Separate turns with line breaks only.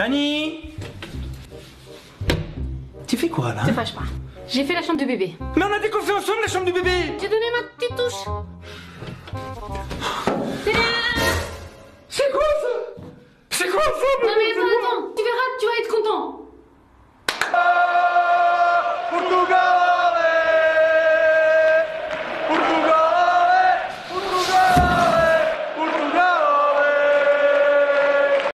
Dani Tu fais quoi là
Te fâche pas. J'ai fait la chambre du bébé.
Mais on a décoffré ensemble la chambre du bébé
J'ai donné ma petite touche.
C'est quoi ça? C'est quoi ça?
Non